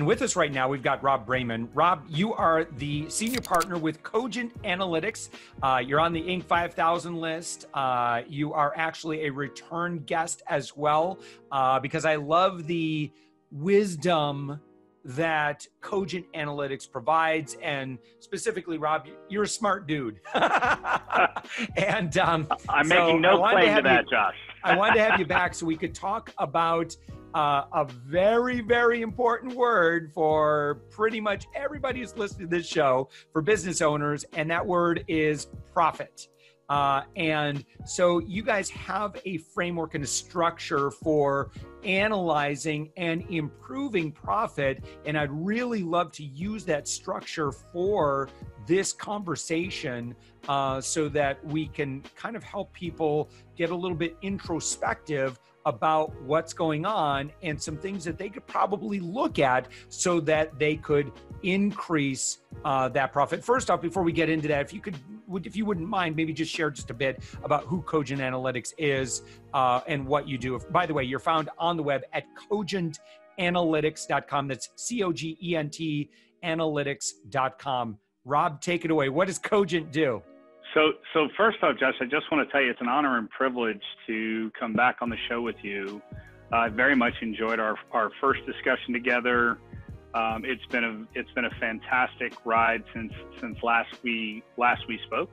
And with us right now, we've got Rob Braiman. Rob, you are the senior partner with Cogent Analytics. Uh, you're on the Inc. 5000 list. Uh, you are actually a return guest as well, uh, because I love the wisdom that Cogent Analytics provides. And specifically, Rob, you're a smart dude. and um, I'm so making no claim to, to that, you, Josh. I wanted to have you back so we could talk about uh, a very, very important word for pretty much everybody who's listening to this show for business owners, and that word is profit. Uh, and so you guys have a framework and a structure for analyzing and improving profit. And I'd really love to use that structure for this conversation uh, so that we can kind of help people get a little bit introspective about what's going on and some things that they could probably look at so that they could increase uh, that profit. First off, before we get into that, if you could, if you wouldn't mind, maybe just share just a bit about who Cogent Analytics is uh, and what you do. By the way, you're found on the web at cogentanalytics.com. That's C O G E N T analytics.com. Rob, take it away. What does Cogent do? So, so first off, Josh, I just want to tell you it's an honor and privilege to come back on the show with you. I very much enjoyed our, our first discussion together. Um, it's been a it's been a fantastic ride since since last we last we spoke.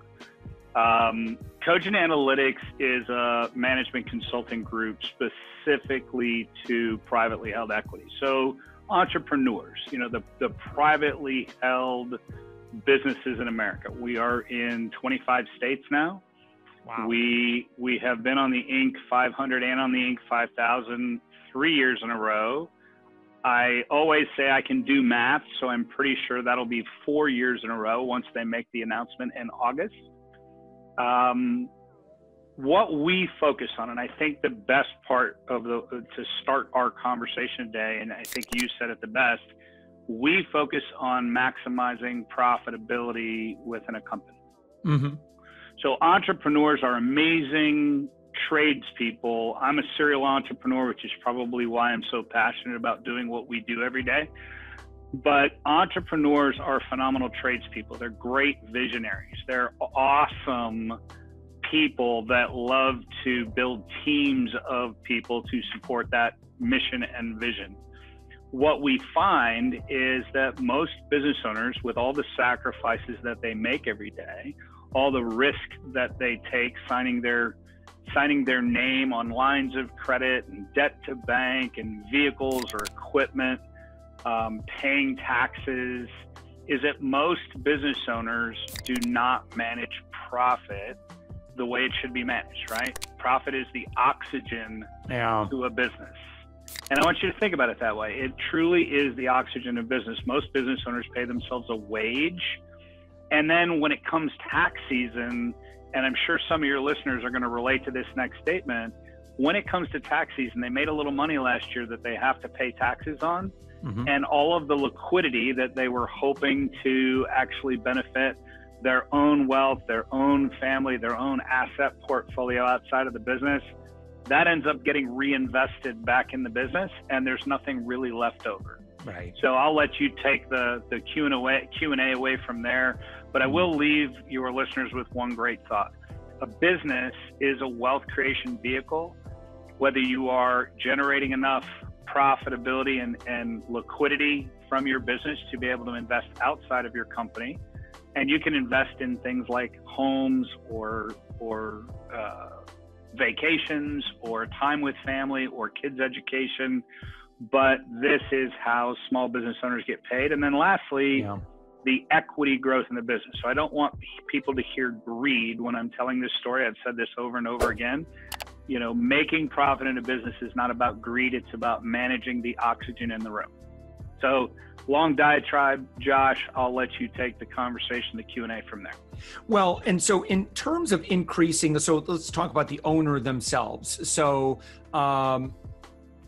Um, Cogent Analytics is a management consulting group specifically to privately held equity. So entrepreneurs, you know, the the privately held businesses in America. We are in 25 states now. Wow. We we have been on the Inc. 500 and on the Inc. 5000 three years in a row. I always say I can do math, so I'm pretty sure that'll be four years in a row once they make the announcement in August. Um, what we focus on, and I think the best part of the to start our conversation today, and I think you said it the best, we focus on maximizing profitability within a company. Mm-hmm. So entrepreneurs are amazing tradespeople. I'm a serial entrepreneur, which is probably why I'm so passionate about doing what we do every day. But entrepreneurs are phenomenal tradespeople. They're great visionaries. They're awesome people that love to build teams of people to support that mission and vision what we find is that most business owners, with all the sacrifices that they make every day, all the risk that they take signing their signing their name on lines of credit and debt to bank and vehicles or equipment, um, paying taxes, is that most business owners do not manage profit the way it should be managed, right? Profit is the oxygen yeah. to a business. And I want you to think about it that way. It truly is the oxygen of business. Most business owners pay themselves a wage. And then when it comes tax season, and I'm sure some of your listeners are going to relate to this next statement, when it comes to tax season, they made a little money last year that they have to pay taxes on. Mm-hmm. And all of the liquidity that they were hoping to actually benefit their own wealth, their own family, their own asset portfolio outside of the business that ends up getting reinvested back in the business and there's nothing really left over. Right. So I'll let you take the, the Q and away Q and A away from there, but I will leave your listeners with one great thought. A business is a wealth creation vehicle, whether you are generating enough profitability and, and liquidity from your business to be able to invest outside of your company. And you can invest in things like homes or or uh, vacations or time with family or kids' education. But this is how small business owners get paid. And then lastly, yeah. the equity growth in the business. So I don't want people to hear greed when I'm telling this story. I've said this over and over again. You know, making profit in a business is not about greed, it's about managing the oxygen in the room. So long diatribe, Josh. I'll let you take the conversation, the Q and A from there. Well, and so in terms of increasing, so let's talk about the owner themselves. So, um,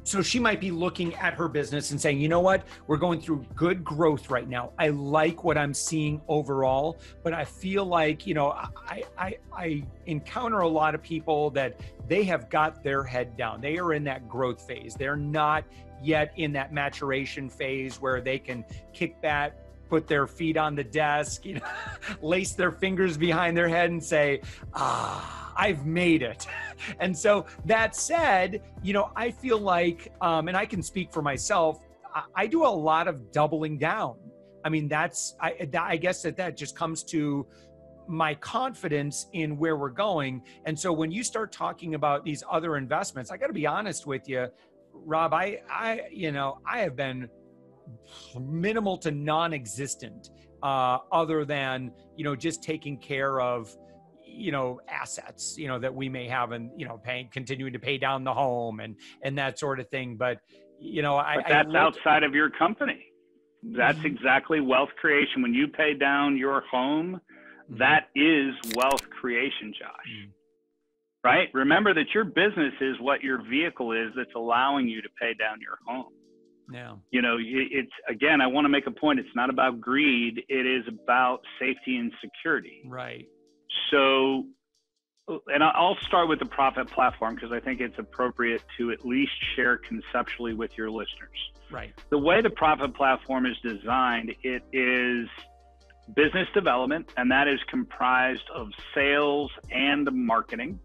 so she might be looking at her business and saying, you know what, we're going through good growth right now. I like what I'm seeing overall, but I feel like, you know, I, I, I encounter a lot of people that they have got their head down. They are in that growth phase. They're not yet in that maturation phase where they can kick back put their feet on the desk, you know, lace their fingers behind their head and say, ah, I've made it. And so that said, you know, I feel like, um, and I can speak for myself, I, I do a lot of doubling down. I mean, that's, I, that, I guess that that just comes to my confidence in where we're going. And so when you start talking about these other investments, I got to be honest with you, Rob, I, I, you know, I have been minimal to non-existent uh, other than you know just taking care of you know assets you know that we may have and you know paying continuing to pay down the home and and that sort of thing but you know I, but that's I outside of your company that's mm-hmm. exactly wealth creation when you pay down your home mm-hmm. that is wealth creation josh mm-hmm. right remember that your business is what your vehicle is that's allowing you to pay down your home yeah. You know, it's again, I want to make a point. It's not about greed, it is about safety and security. Right. So, uh, and I'll start with the profit platform because I think it's appropriate to at least share conceptually with your listeners. Right. The way the profit platform is designed, it is business development, and that is comprised of sales and marketing.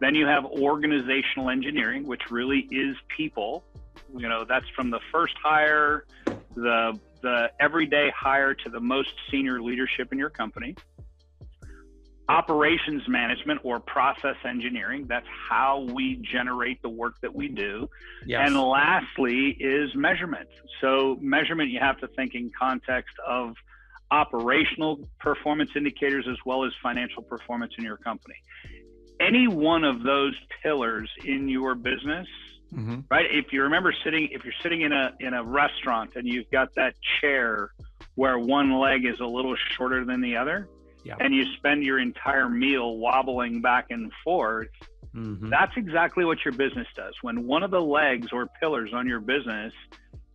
Then you have organizational engineering, which really is people you know, that's from the first hire, the the everyday hire to the most senior leadership in your company. Operations management or process engineering, that's how we generate the work that we do. Yes. And lastly is measurement. So, measurement, you have to think in context of operational performance indicators as well as financial performance in your company. Any one of those pillars in your business mm-hmm. right? If you remember sitting, if you're sitting in a in a restaurant and you've got that chair where one leg is a little shorter than the other, yeah. and you spend your entire meal wobbling back and forth, mm-hmm. that's exactly what your business does. When one of the legs or pillars on your business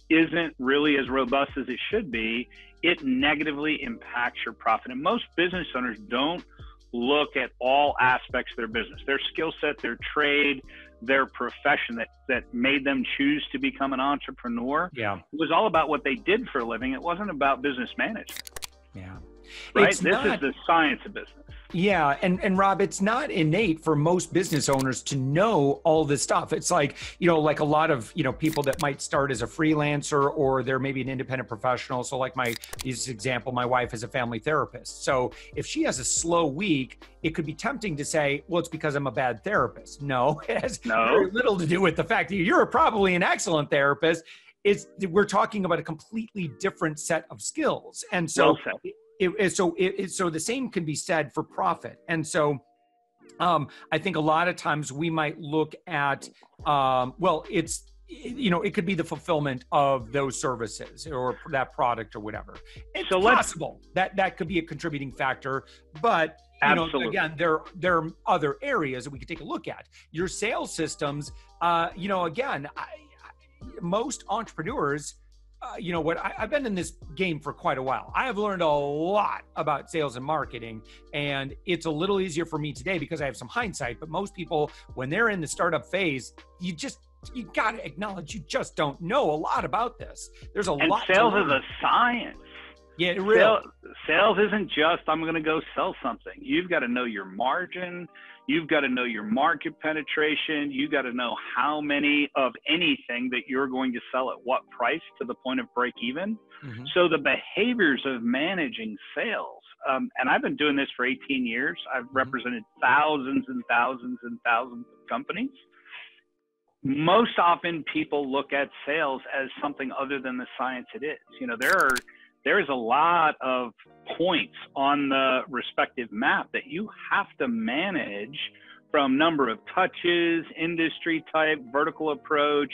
isn't really as robust as it should be, it negatively impacts your profit. And most business owners don't look at all aspects of their business their skill set, their trade, their profession that, that made them choose to become an entrepreneur. Yeah. It was all about what they did for a living. It wasn't about business management. Yeah. Right? It's this not, is the science of business. Yeah, and and Rob, it's not innate for most business owners to know all this stuff. It's like you know, like a lot of you know people that might start as a freelancer or they're maybe an independent professional. So, like my this example, my wife is a family therapist. So, if she has a slow week, it could be tempting to say, "Well, it's because I'm a bad therapist." No, it has no. very little to do with the fact that you're probably an excellent therapist. It's we're talking about a completely different set of skills, and so. Well it, it, so it, so the same can be said for profit. And so um, i think a lot of times we might look at um, well it's you know it could be the fulfillment of those services or that product or whatever. It's so possible that that could be a contributing factor but you Absolutely. know again there there are other areas that we could take a look at. Your sales systems uh, you know again I, most entrepreneurs uh, you know what I, have been in this game for quite a while i have learned a lot about sales and marketing and it's a little easier for me today because i have some hindsight but most people when they're in the startup phase you just you got to acknowledge you just don't know a lot about this there's a and lot sales is a science yeah, really. Sales, sales isn't just I'm going to go sell something. You've got to know your margin. You've got to know your market penetration. You've got to know how many of anything that you're going to sell at what price to the point of break even. Mm-hmm. So the behaviors of managing sales, um, and I've been doing this for 18 years. I've mm-hmm. represented thousands and thousands and thousands of companies. Most often, people look at sales as something other than the science it is. You know, there are there is a lot of points on the respective map that you have to manage from number of touches, industry type, vertical approach,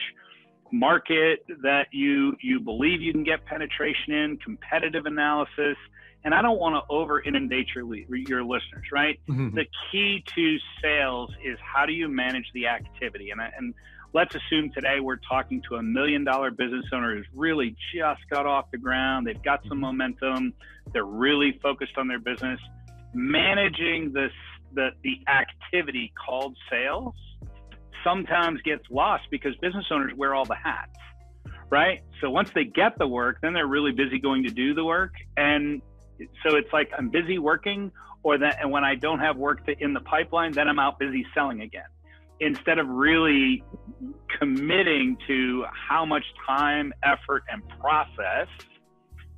market that you you believe you can get penetration in, competitive analysis. And I don't want to over inundate your your listeners, right? Mm-hmm. The key to sales is how do you manage the activity? And I, and let's assume today we're talking to a million dollar business owner who's really just got off the ground. They've got some momentum. They're really focused on their business. Managing this, the, the activity called sales sometimes gets lost because business owners wear all the hats, right? So once they get the work, then they're really busy going to do the work. And so it's like I'm busy working, or that, and when I don't have work to, in the pipeline, then I'm out busy selling again instead of really committing to how much time, effort, and process,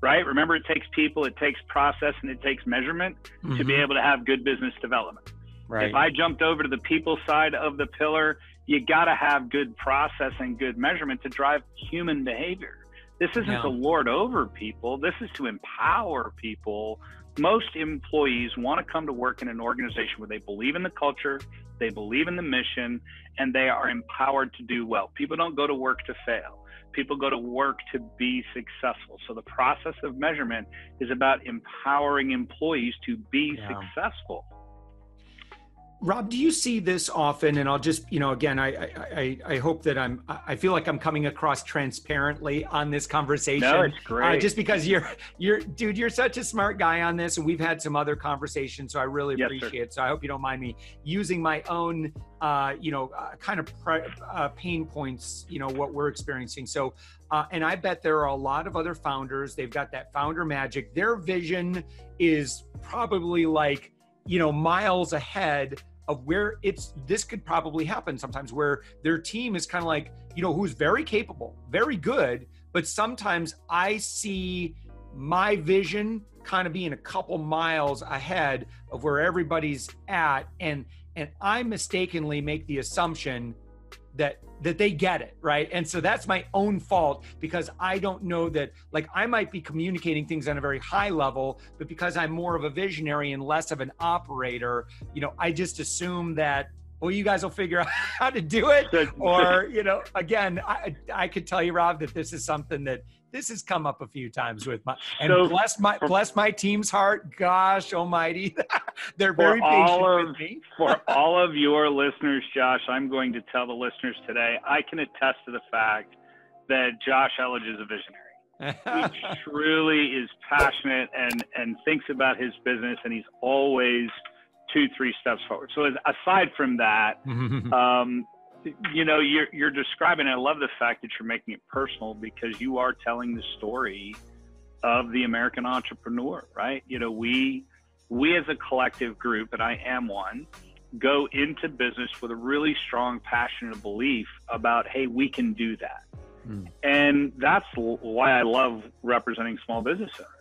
right? Remember, it takes people, it takes process, and it takes measurement mm-hmm. to be mm-hmm. able to have good business development. Right. If I jumped over to the people side of the pillar, you got to have good process and good measurement to drive human behavior. This isn't yeah. to lord over people. This is to empower people. Most employees want to come to work in an organization where they believe in the culture, they believe in the mission, and they are empowered to do well. People don't go to work to fail. People go to work to be successful. So the process of measurement is about empowering employees to be yeah. successful. Rob, do you see this often? And I'll just, you know, again, I, I, I hope that I'm, I feel like I'm coming across transparently on this conversation. No, it's great. Uh, just because you're, you're, dude, you're such a smart guy on this, and we've had some other conversations, so I really yes, appreciate it. So I hope you don't mind me using my own, uh, you know, uh, kind of pre- uh, pain points, you know, what we're experiencing. So, uh, and I bet there are a lot of other founders. They've got that founder magic. Their vision is probably like, you know, miles ahead of where it's this could probably happen sometimes where their team is kind of like you know who's very capable very good but sometimes i see my vision kind of being a couple miles ahead of where everybody's at and and i mistakenly make the assumption that that they get it right? And so that's my own fault because i don't know that like i might be communicating things on a very high level but because i'm more of a visionary and less of an operator you know i just assume that well you guys will figure out how to do it. Or you know again i i could tell you rob that this is something that this has come up a few times with my and so bless my bless my team's heart. Gosh Almighty, they're very patient of, with me. for all of your listeners, Josh, I'm going to tell the listeners today. I can attest to the fact that Josh Elledge is a visionary. he truly is passionate and and thinks about his business, and he's always two, three steps forward. So as, aside from that, um, you know you're you're describing i love the fact that you're making it personal because you are telling the story of the american entrepreneur right? You know we we as a collective group and i am one go into business with a really strong passion and belief about hey we can do that. Mm. and that's why i love representing small business owners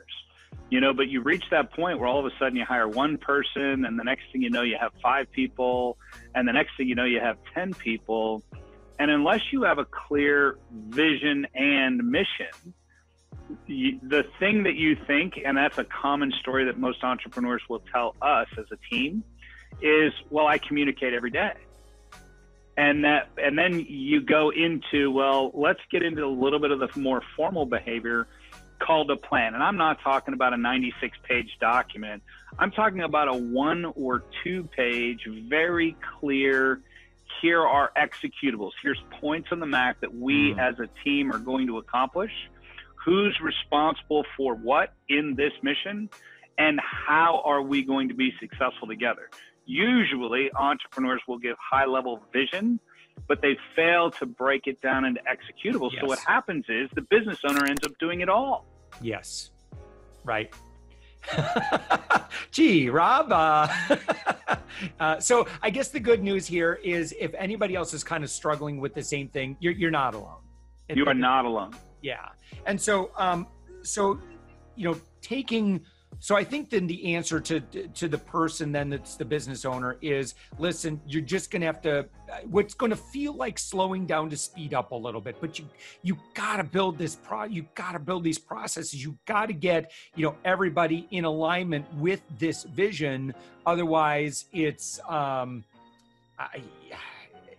you know but you reach that point where all of a sudden you hire one person and the next thing you know you have five people and the next thing you know you have 10 people. And unless you have a clear vision and mission you, the thing that you think and that's a common story that most entrepreneurs will tell us as a team is well i communicate every day. And that and then you go into well let's get into a little bit of the more formal behavior called a plan. And I'm not talking about a 96 page document. I'm talking about a one or two page, very clear, here are executables. Here's points on the map that we mm. as a team are going to accomplish. Who's responsible for what in this mission? And how are we going to be successful together? Usually, entrepreneurs will give high level vision but they fail to break it down into executables. Yes. So what happens is the business owner ends up doing it all. Yes. Right. Gee, Rob. Uh, uh, so I guess the good news here is if anybody else is kind of struggling with the same thing, you're, you're not alone. You are not alone. Yeah. And so, um, so, you know, taking so I think then the answer to to the person then that's the business owner is listen, you're just going to have to what's going to feel like slowing down to speed up a little bit, but you you got to build this pro you got to build these processes. You got to get, you know, everybody in alignment with this vision otherwise it's um I,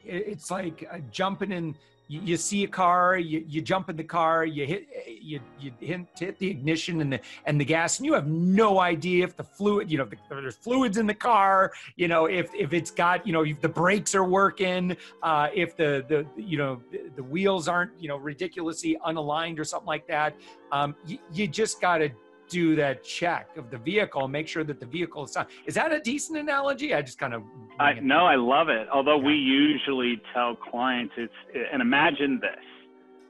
it's like jumping in you, you see a car, you, you jump in the car, you hit you you hit, hit the ignition and the and the gas, and you have no idea if the fluid, you know, if there's fluids in the car, you know, if if it's got, you know, if the brakes are working, uh, if the the you know the, the wheels aren't you know ridiculously unaligned or something like that. Um, you, you just got to do that check of the vehicle and make sure that the vehicle is sound. Is that a decent analogy? I just kind of. I, no, I love it. Although yeah. we usually tell clients it's, and imagine this.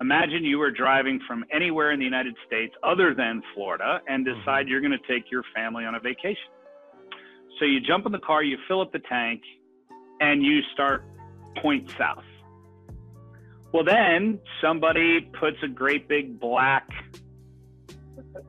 Imagine you were driving from anywhere in the United States other than Florida and mm-hmm. decide mm-hmm. you're going to take your family on a vacation. So you jump in the car, you fill up the tank, and you start point south. Well, then somebody puts a great big black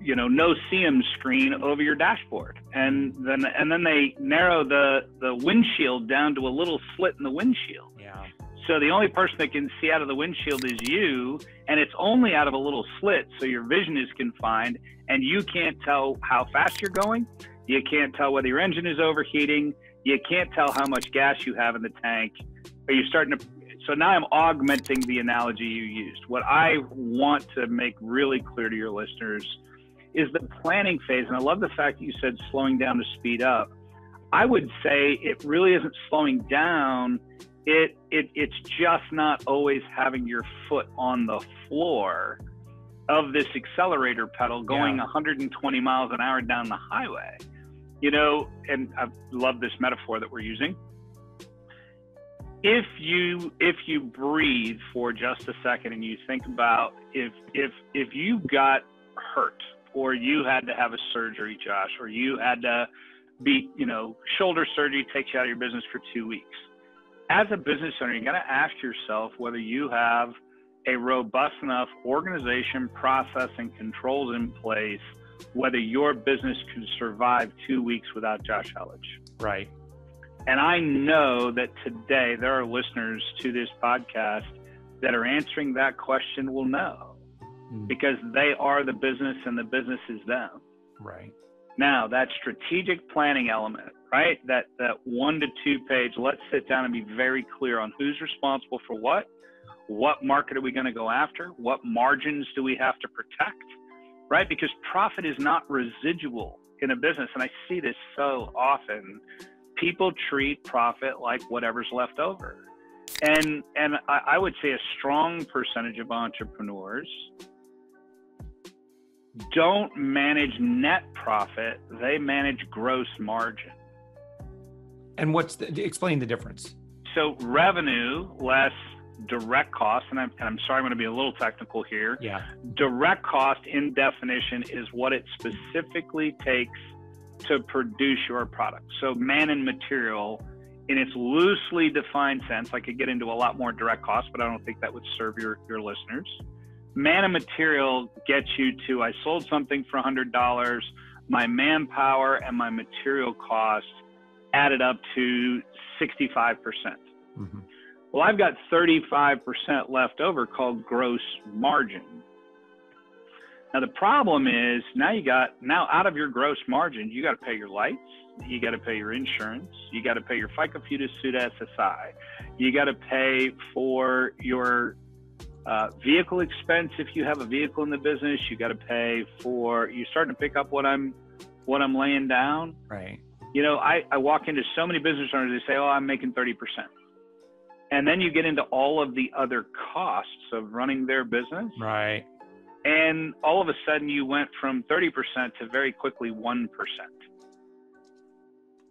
you know no seeing screen over your dashboard. And then and then they narrow the the windshield down to a little slit in the windshield. Yeah. So the only person that can see out of the windshield is you and it's only out of a little slit so your vision is confined and you can't tell how fast you're going. You can't tell whether your engine is overheating. You can't tell how much gas you have in the tank. Are you starting to so now I'm augmenting the analogy you used. What I want to make really clear to your listeners is the planning phase. And I love the fact that you said slowing down to speed up. I would say it really isn't slowing down. It, it it's just not always having your foot on the floor of this accelerator pedal going yeah. 120 miles an hour down the highway. You know, and I love this metaphor that we're using. If you if you breathe for just a second and you think about if if if you got hurt or you had to have a surgery, Josh, or you had to be, you know, shoulder surgery takes you out of your business for two weeks. As a business owner, you got to ask yourself whether you have a robust enough organization, process, and controls in place, whether your business can survive two weeks without Josh Elledge. Right. And I know that today there are listeners to this podcast that are answering that question will know mm. because they are the business and the business is them. Right. Now, that strategic planning element, right? That that one to two page, let's sit down and be very clear on who's responsible for what, what market are we going to go after, what margins do we have to protect, right? Because profit is not residual in a business. And I see this so often. People treat profit like whatever's left over. And and I, I would say a strong percentage of entrepreneurs don't manage net profit, they manage gross margin. And what's the explain the difference? So revenue less direct cost, and I'm, and I'm sorry, I'm going to be a little technical here. Yeah. Direct cost, in definition, is what it specifically takes to produce your product. So man and material, in its loosely defined sense, I could get into a lot more direct costs, but I don't think that would serve your your listeners man and material gets you to I sold something for $100. My manpower and my material cost added up to 65%. percent mm hmm Well, I've got 35% left over called gross margin. Now the problem is now you got now out of your gross margin, you got to pay your lights, you got to pay your insurance, you got to pay your FICA, FUTA, SUTA, SSI, you got to pay for your uh, vehicle expense, if you have a vehicle in the business, you got to pay for. You're starting to pick up what I'm, what I'm laying down. Right. You know, I, I walk into so many business owners. They say, "Oh, I'm making thirty percent," and then you get into all of the other costs of running their business. Right. And all of a sudden, you went from thirty percent to very quickly one percent.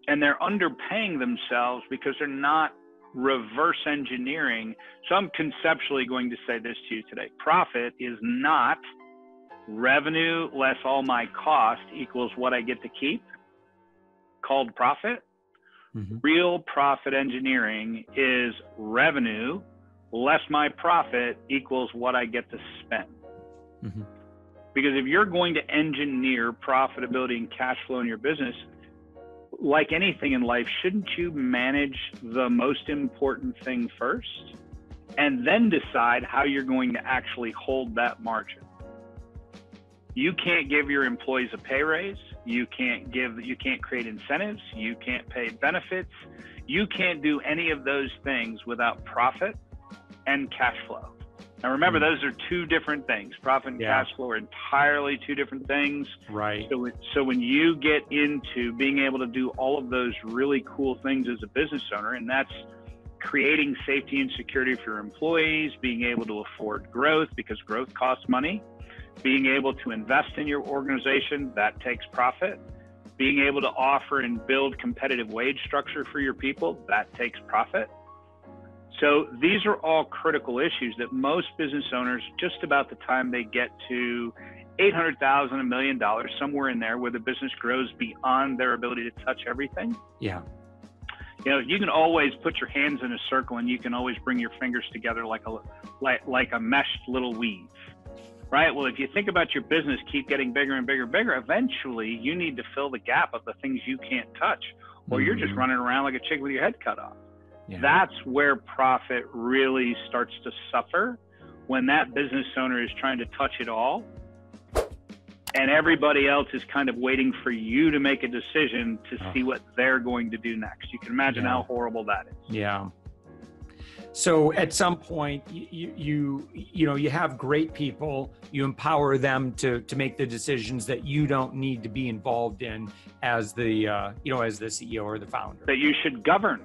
And they're underpaying themselves because they're not reverse engineering. So I'm conceptually going to say this to you today. Profit is not revenue less all my cost equals what I get to keep, called profit. Mm-hmm. Real profit engineering is revenue less my profit equals what I get to spend. Mm-hmm. Because if you're going to engineer profitability and cash flow in your business, like anything in life, shouldn't you manage the most important thing first and then decide how you're going to actually hold that margin? You can't give your employees a pay raise. You can't give, you can't create incentives. You can't pay benefits. You can't do any of those things without profit and cash flow. Now remember, hmm. those are two different things. Profit and Yeah. cash flow are entirely two different things. Right. So, it- so when you get into being able to do all of those really cool things as a business owner, and that's creating safety and security for your employees, being able to afford growth because growth costs money, being able to invest in your organization, that takes profit, being able to offer and build competitive wage structure for your people, that takes profit. So these are all critical issues that most business owners, just about the time they get to 800,000, a million dollars, somewhere in there where the business grows beyond their ability to touch everything. Yeah. You know, you can always put your hands in a circle and you can always bring your fingers together like a like like a meshed little weave. Right? Well, if you think about your business keep getting bigger and bigger and bigger, eventually you need to fill the gap of the things you can't touch or you're just Mhm. running around like a chick with your head cut off. Yeah. That's where profit really starts to suffer when that business owner is trying to touch it all and everybody else is kind of waiting for you to make a decision to Oh. see what they're going to do next. You can imagine Yeah. how horrible that is. Yeah. So at some point, you, you you know you have great people. You empower them to to make the decisions that you don't need to be involved in as the uh, you know as the CEO or the founder. That you should govern,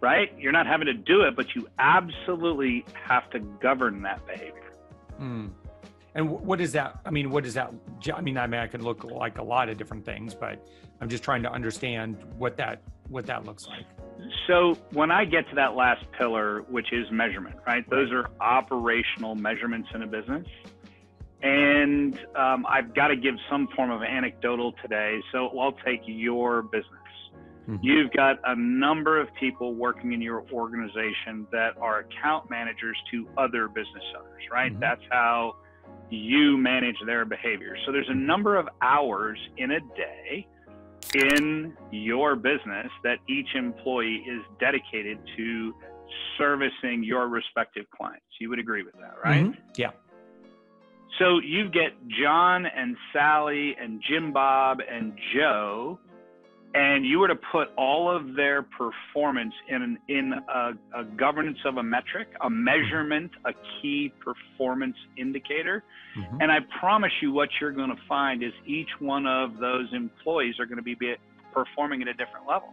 right? You're not having to do it, but you absolutely have to govern that behavior. Hmm. And what is that? I mean, what is that? j- I mean, I mean, I can look like a lot of different things, but I'm just trying to understand what that what that looks like. So when I get to that last pillar, which is measurement, right? Those are operational measurements in a business. And um, I've got to give some form of anecdotal today. So I'll take your business. Mhm. You've got a number of people working in your organization that are account managers to other business owners, right? Mhm. That's how you manage their behavior. So there's a number of hours in a day in your business that each employee is dedicated to servicing your respective clients. You would agree with that, right? Mhm. Yeah. So you get John and Sally and Jim Bob and Joe, and you were to put all of their performance in in a, a governance of a metric, a measurement, a key performance indicator. Mhm. And I promise you, what you're going to find is each one of those employees are going to be be performing at a different level.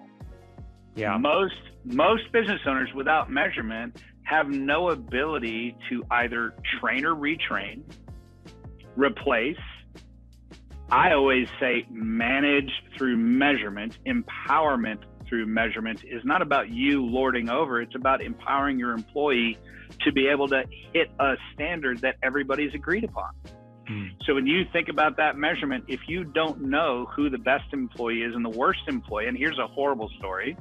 Yeah. Most most business owners without measurement have no ability to either train or retrain, replace. I always say manage through measurement, empowerment through measurement is not about you lording over, it's about empowering your employee to be able to hit a standard that everybody's agreed upon. Mm. So when you think about that measurement, if you don't know who the best employee is and the worst employee, and here's a horrible story.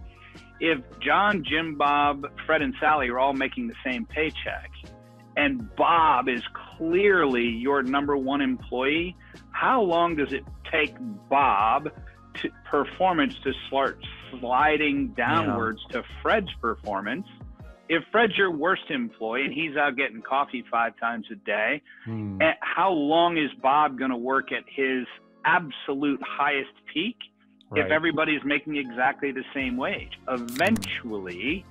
If John, Jim, Bob, Fred, and Sally are all making the same paycheck, and Bob is clearly your number one employee, how long does it take Bob to performance to start sliding downwards to Fred's performance? If Fred's your worst employee and he's out getting coffee five times a day, Hmm. how long is Bob going to work at his absolute highest peak if everybody's making exactly the same wage? Eventually,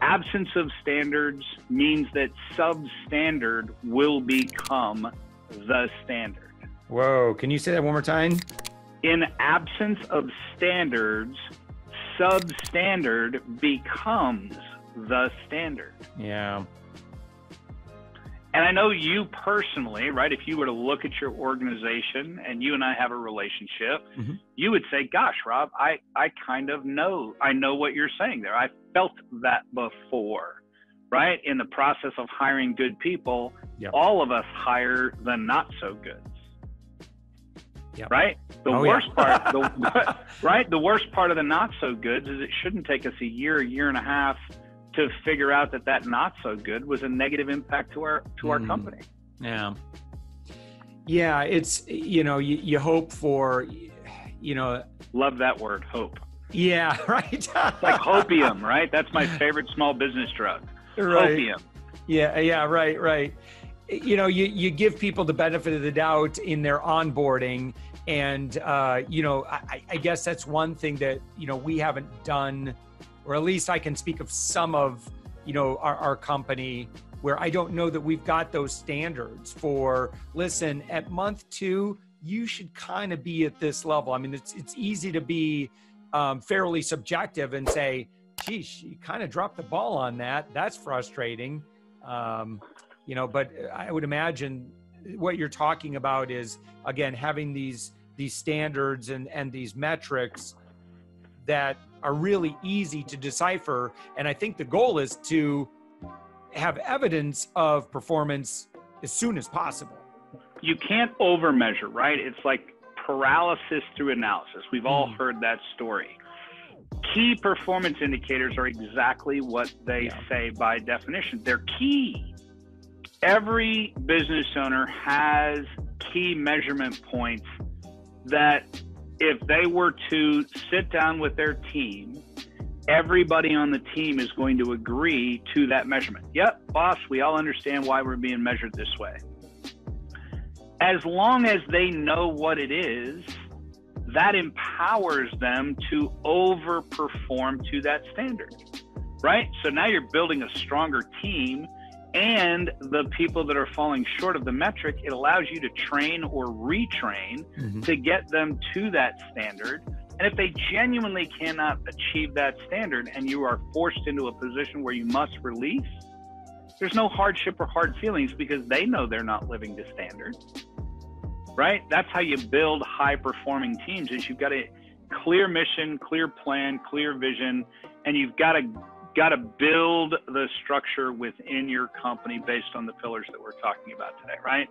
absence of standards means that substandard will become the standard. Whoa. Can you say that one more time? In absence of standards, substandard becomes the standard. Yeah. And I know you personally, right? If you were to look at your organization and you and I have a relationship, Mhm. you would say, "Gosh, Rob, I I kind of know. I know what you're saying there. I felt that before." Right? In the process of hiring good people, Yep. all of us hire the not so goods. Yep. Right? The Oh, yeah. worst part, the, right? The worst part of the not so goods is it shouldn't take us a year, a year and a half to figure out that that not so good was a negative impact to our to our Mm. company. Yeah. Yeah, it's you know, you, you hope for you know, Love that word, hope. yeah, right. Like hopium, right? That's my favorite small business drug. right. Hopium. Yeah, yeah, right, right. You know, you you give people the benefit of the doubt in their onboarding, and uh, you know, I, I guess that's one thing that you know we haven't done, or at least I can speak of some of you know, our, our company where I don't know that we've got those standards for, listen, at month two, you should kind of be at this level. I mean, it's, it's easy to be um, fairly subjective and say, geez, you kind of dropped the ball on that. That's frustrating. Um, you know, but I would imagine what you're talking about is again having these these standards and and these metrics that are really easy to decipher. And i think the goal is to have evidence of performance as soon as possible. You can't over measure right? It's like paralysis through analysis. We've all mm. heard that story. Key performance indicators are exactly what they yeah. say by definition. They're key. Every business owner has key measurement points that if they were to sit down with their team, everybody on the team is going to agree to that measurement. Yep, boss, we all understand why we're being measured this way. As long as they know what it is, that empowers them to overperform to that standard, right? So now you're building a stronger team and the people that are falling short of the metric, it allows you to train or retrain mm-hmm. to get them to that standard. And if they genuinely cannot achieve that standard and you are forced into a position where you must release, there's no hardship or hard feelings because they know they're not living to standard. Right? That's how you build high performing teams is you've got a clear mission, clear plan, clear vision, and you've got to got to build the structure within your company based on the pillars that we're talking about today, right?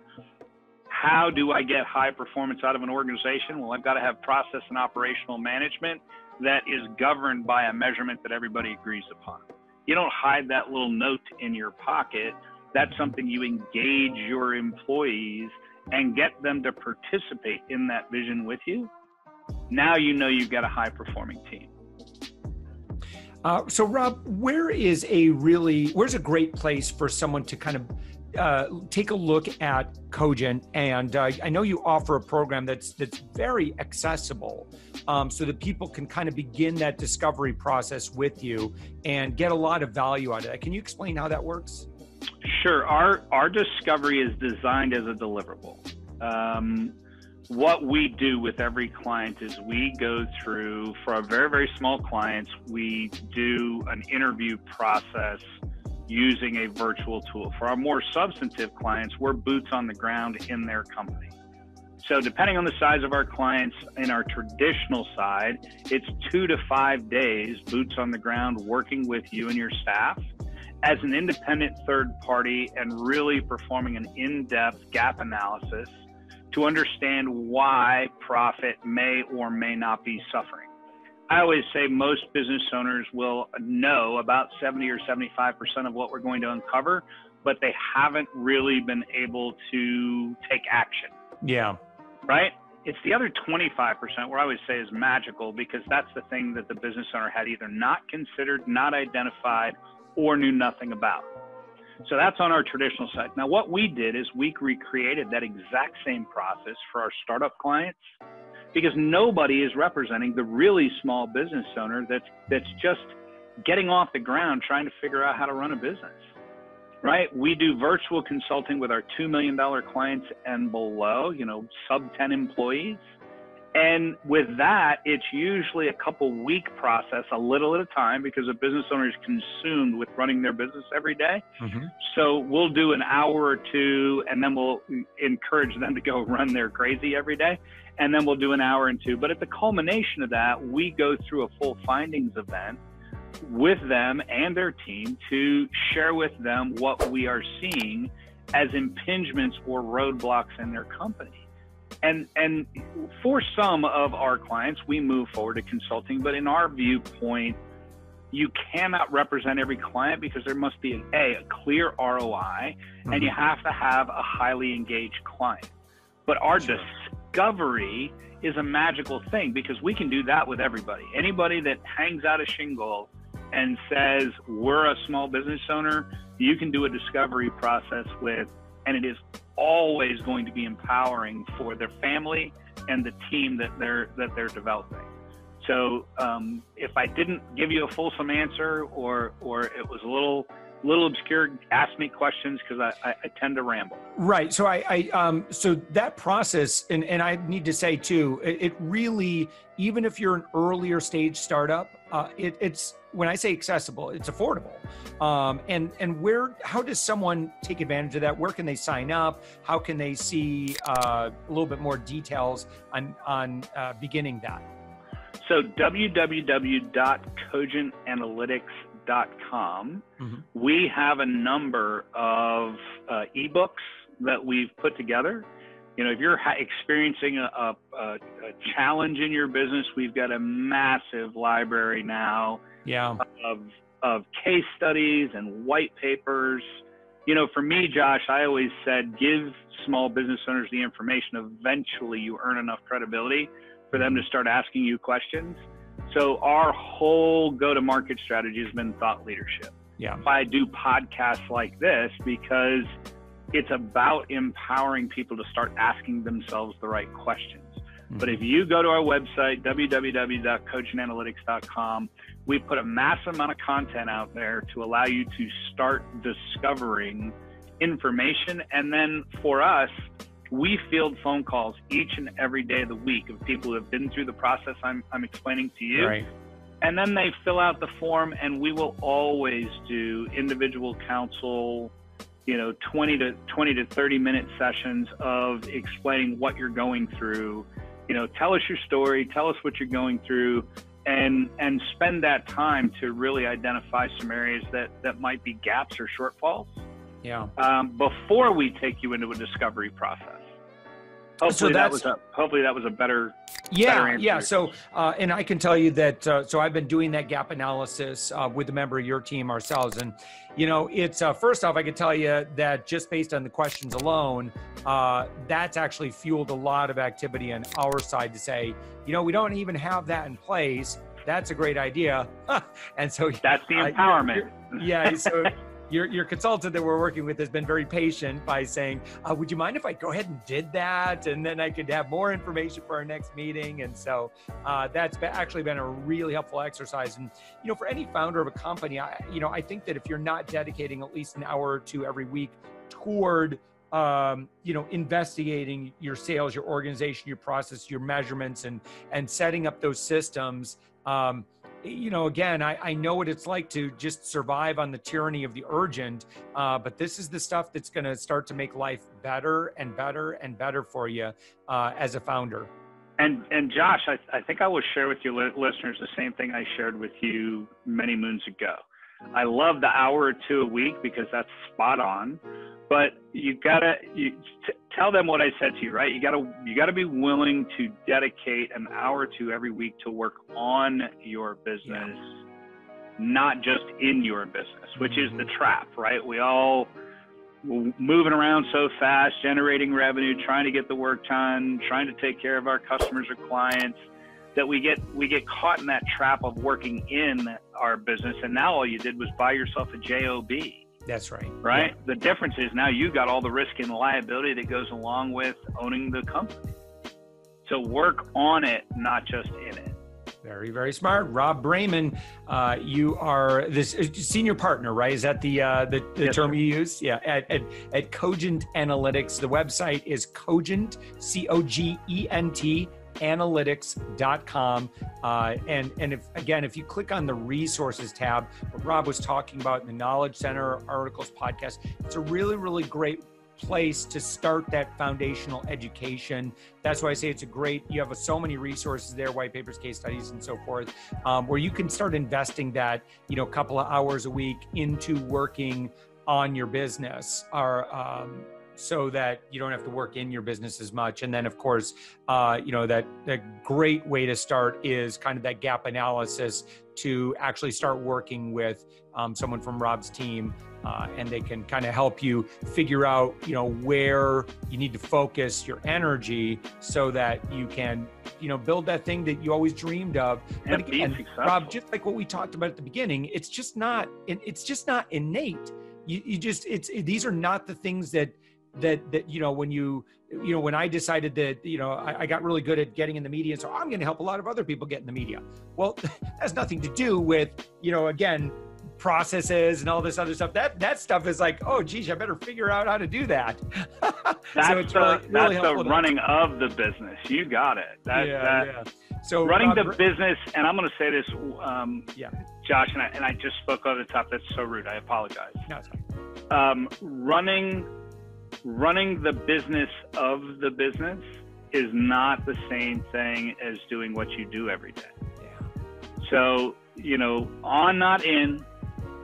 How do I get high performance out of an organization? Well, I've got to have process and operational management that is governed by a measurement that everybody agrees upon. You don't hide that little note in your pocket. That's something you engage your employees and get them to participate in that vision with you. Now you know you've got a high performing team. Uh, so, Rob, where is a really where's a great place for someone to kind of uh, take a look at Cogent? And uh, I know you offer a program that's that's very accessible, um, so that people can kind of begin that discovery process with you and get a lot of value out of that. Can you explain how that works? Sure. Our our discovery is designed as a deliverable. Um, what we do with every client is we go through for our very very small clients we do an interview process using a virtual tool. For our more substantive clients we're boots on the ground in their company. So depending on the size of our clients in our traditional side it's two to five days boots on the ground working with you and your staff as an independent third party and really performing an in-depth gap analysis to understand why profit may or may not be suffering. I always say most business owners will know about 70 or 75% of what we're going to uncover, but they haven't really been able to take action. Yeah. Right? It's the other 25% where I always say is magical because that's the thing that the business owner had either not considered, not identified, or knew nothing about. So that's on our traditional side. Now, what we did is we recreated that exact same process for our startup clients because nobody is representing the really small business owner that's that's just getting off the ground trying to figure out how to run a business. Right? We do virtual consulting with our $2 million clients and below, you know, sub 10 employees. And with that, it's usually a couple week process, a little at a time, because a business owner is consumed with running their business every day. Mm-hmm. So we'll do an hour or two, and then we'll encourage them to go run their crazy every day. And then we'll do an hour and two. But at the culmination of that, we go through a full findings event with them and their team to share with them what we are seeing as impingements or roadblocks in their company and and for some of our clients we move forward to consulting but in our viewpoint you cannot represent every client because there must be a, a, a clear roi mm-hmm. and you mm-hmm. have to have a highly engaged client but our sure. discovery is a magical thing because we can do that with everybody anybody that hangs out a shingle and says we're a small business owner you can do a discovery process with and it is always going to be empowering for their family and the team that they're that they're developing. So um, if I didn't give you a fulsome answer or or it was a little little obscure, ask me questions because I, I, I, tend to ramble. Right. So I, I um so that process and and I need to say too, it, it really even if you're an earlier stage startup, uh, it, it's when I say accessible, it's affordable. Um, and and where how does someone take advantage of that? Where can they sign up? How can they see uh, a little bit more details on on uh, beginning that? So www.cogentanalytics.com. Mm-hmm. We have a number of uh, ebooks that we've put together. You know, if you're ha- experiencing a, a, a, challenge in your business, we've got a massive library now. Yeah. Of of case studies and white papers. You know, for me, Josh, I always said give small business owners the information. Eventually, you earn enough credibility for them to start asking you questions. So our whole go-to-market strategy has been thought leadership. Yeah. I do podcasts like this because it's about empowering people to start asking themselves the right questions. Mm-hmm. But if you go to our website, www.cogentanalytics.com, we put a massive amount of content out there to allow you to start discovering information. And then for us, we field phone calls each and every day of the week of people who have been through the process I'm, I'm explaining to you. Right. And then they fill out the form, and we will always do individual counsel, you know, 20 to 20 to 30 minute sessions of explaining what you're going through. You know, tell us your story, tell us what you're going through, and and spend that time to really identify some areas that that might be gaps or shortfalls. Yeah. Um, before we take you into a discovery process. Hopefully so that was a hopefully that was a better yeah better yeah. so uh, and i can tell you that uh, so i've been doing that gap analysis uh, with a member of your team ourselves. And you know it's uh, first off i can tell you that just based on the questions alone uh, that's actually fueled a lot of activity on our side to say you know we don't even have that in place. That's a great idea. And so that's the empowerment. yeah so your, your consultant that we're working with has been very patient by saying, uh, would you mind if I go ahead and did that? And then I could have more information for our next meeting. And so uh, that's been, actually been a really helpful exercise. And, you know, for any founder of a company, I, you know, I think that if you're not dedicating at least an hour or two every week toward um, you know, investigating your sales, your organization, your process, your measurements, and and setting up those systems. Um, you know, again, I, I know what it's like to just survive on the tyranny of the urgent, uh, but this is the stuff that's going to start to make life better and better and better for you uh, as a founder. And and Josh, I, I think I will share with your listeners the same thing I shared with you many moons ago. I love the hour or two a week because that's spot on but you gotta you t- tell them what I said to you, right? You gotta you gotta be willing to dedicate an hour or two every week to work on your business, yeah. not just in your business, which mm-hmm. is the trap, right? We all moving around so fast, generating revenue, trying to get the work done, trying to take care of our customers or clients that we get we get caught in that trap of working in our business and now all you did was buy yourself a job that's right. Right? Yeah. The difference is now you got all the risk and liability that goes along with owning the company. So work on it, not just in it. Very, very smart. Rob Braiman, uh, you are this uh, senior partner, right? Is that the uh, the, the yes, term sir. you use? Yeah, at, at, at Cogent Analytics. The website is Cogent, C O G E N T analytics.com. Uh, and, and if, again, if you click on the resources tab, what Rob was talking about in the Knowledge Center articles podcast, it's a really, really great place to start that foundational education. That's why I say it's a great, you have so many resources there, white papers, case studies, and so forth, um, where you can start investing that, you know, a couple of hours a week into working on your business or, um, so that you don't have to work in your business as much. And then, of course, uh, you know that that great way to start is kind of that gap analysis to actually start working with um, someone from Rob's team, uh, and they can kind of help you figure out, you know, where you need to focus your energy so that you can, you know, build that thing that you always dreamed of. but again, Rob, just like what we talked about at the beginning, it's just not, it's just not innate. You, you just, it's, these are not the things that that that you know when you you know when I decided that you know I, I got really good at getting in the media, so I'm going to help a lot of other people get in the media. Well, that's nothing to do with you know again processes and all this other stuff. That that stuff is like, oh geez, I better figure out how to do that. that's so it's the, really, really that's the running of the business. You got it. That, yeah, that, yeah. So running the business, and I'm going to say this, um, yeah, Josh, and I, and I just spoke over the top. That's so rude. I apologize. No. Um, running running the business of the business is not the same thing as doing what you do every day. Yeah. So, you know, on, not in,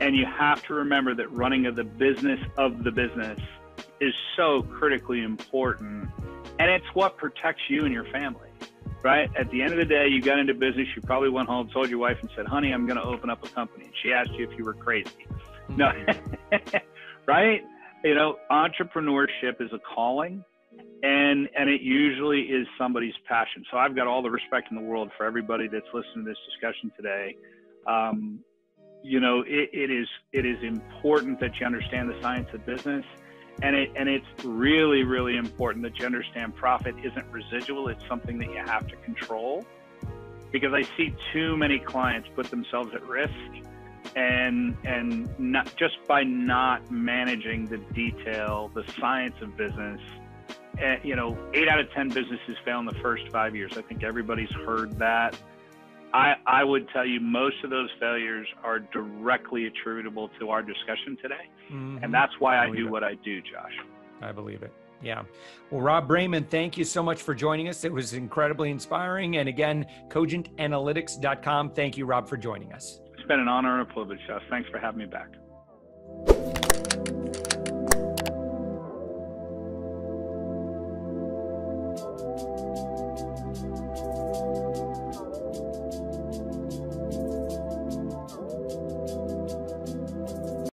and you have to remember that running of the business of the business is so critically important. And it's what protects you and your family, right? At the end of the day, you got into business, you probably went home, told your wife, and said, honey, I'm going to open up a company. And she asked you if you were crazy. No, mm-hmm. right? You know, entrepreneurship is a calling and and it usually is somebody's passion. So I've got all the respect in the world for everybody that's listening to this discussion today. Um, you know, it, it is it is important that you understand the science of business, and it and it's really really important that you understand profit isn't residual; it's something that you have to control. Because I see too many clients put themselves at risk and and not just by not managing the detail, the science of business. And, you know, eight out of ten businesses fail in the first five years. I think everybody's heard that. I, I would tell you most of those failures are directly attributable to our discussion today. Mm-hmm. And that's why I, I do it. what I do, Josh. I believe it. Yeah. Well, Rob Braiman, thank you so much for joining us. It was incredibly inspiring. And again, cogentanalytics.com. Thank you, Rob, for joining us been an honor and a privilege, Jeff. Thanks for having me back.